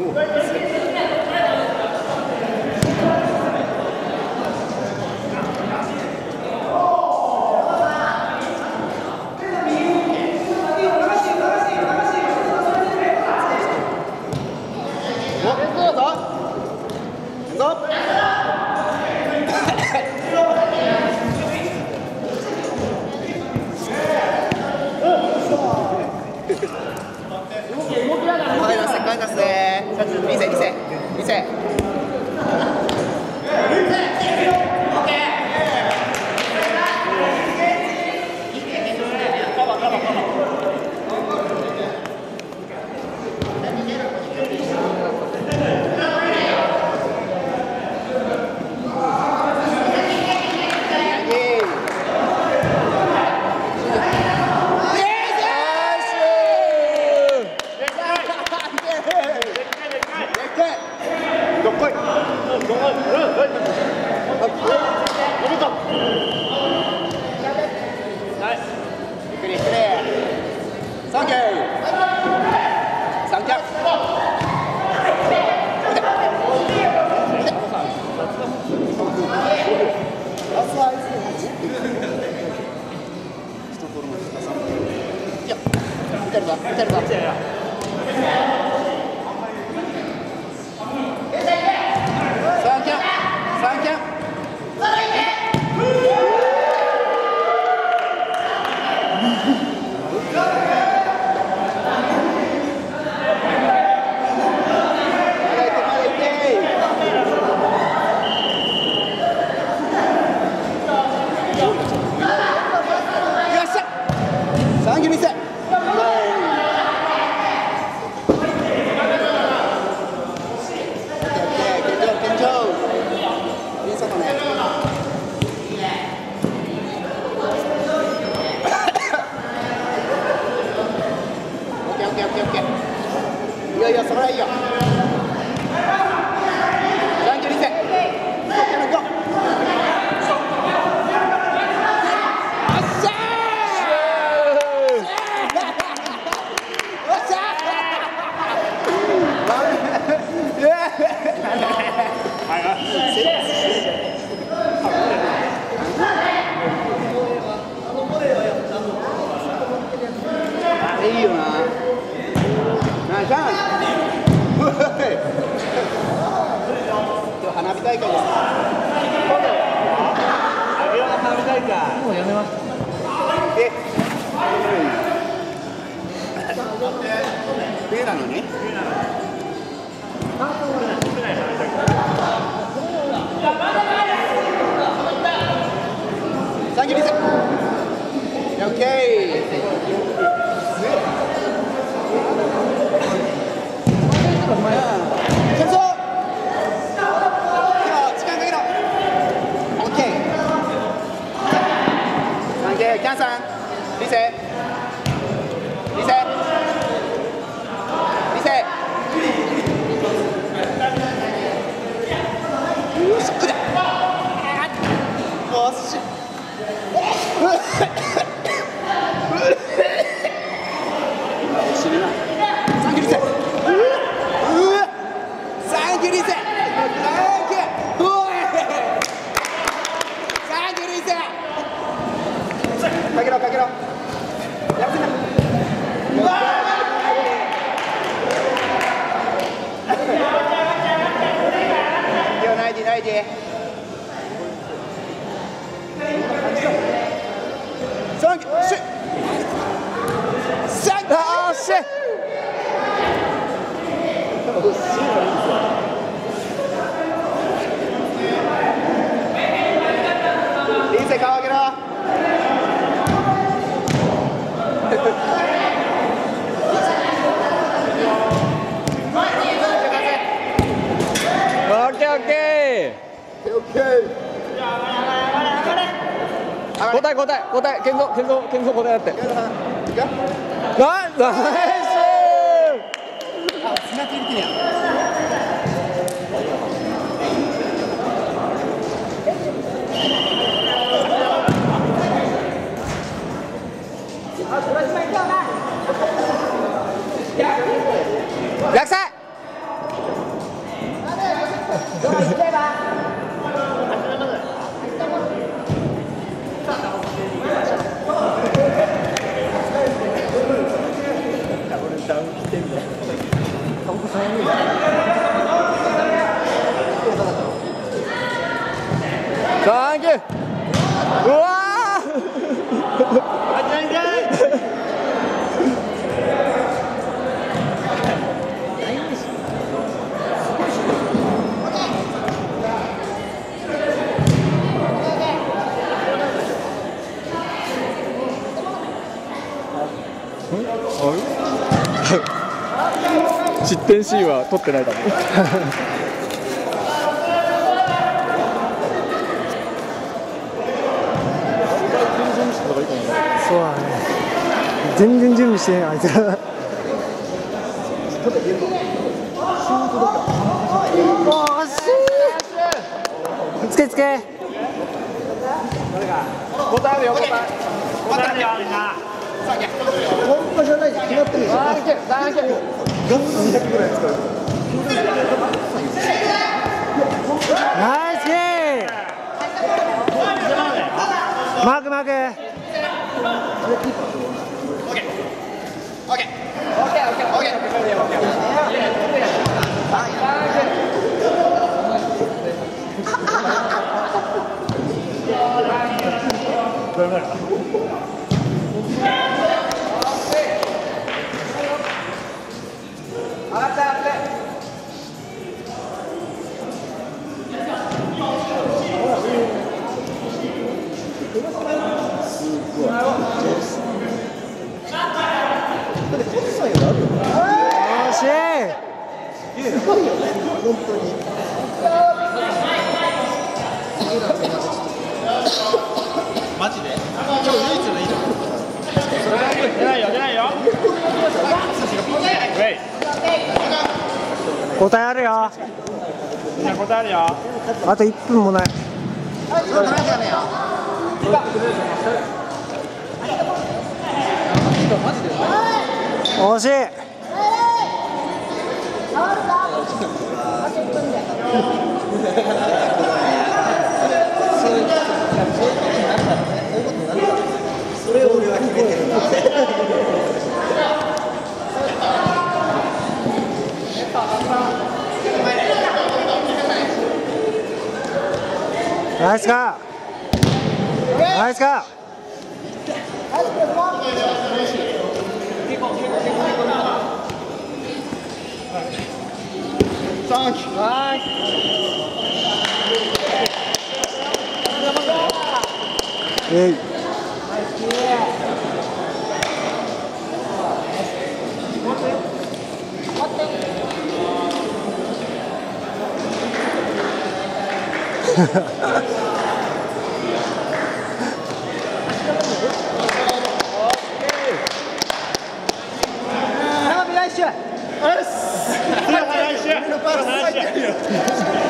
Ooh. 見てるぞ。Mm-hmm. ケーいいよいよそれはいいよ。三キャン見せ行こう行こうよっしゃーよっしゃあれいいよな。なあ、じゃん。おい今日花火大会です。もうやめます。え。冬なのにンキューリセ。オッケー。ケンソー今時間かけろオッケー皆さんリセリセリセよしくれよし死ぬなサンキューリセうわサンキューリセサンキューおいサンキューリセかけろかけろ。やってなうわよナイディナイディサンキューシュサンキューあーシュリセ顔上げろオッケーオッケオッケーー答え答え答え健三健三健三答えやって。いくよナナイスあ、砂切りきねや。逆サイサンキューうわー失点シーンは取ってないだろそうだね。全然準備してないあいつら。おしいつけつけ答えるよ答え答えるよ、みんな。本場じゃないじゃん決まってるでしょガンズ200ぐらい使う。ナイスゲーマークマークダメだ。い出ないよ。出ないよ。ウェイ答えあるよ。答えるよ。あと1分もない惜しいナイスかナイスかえい Para, sai,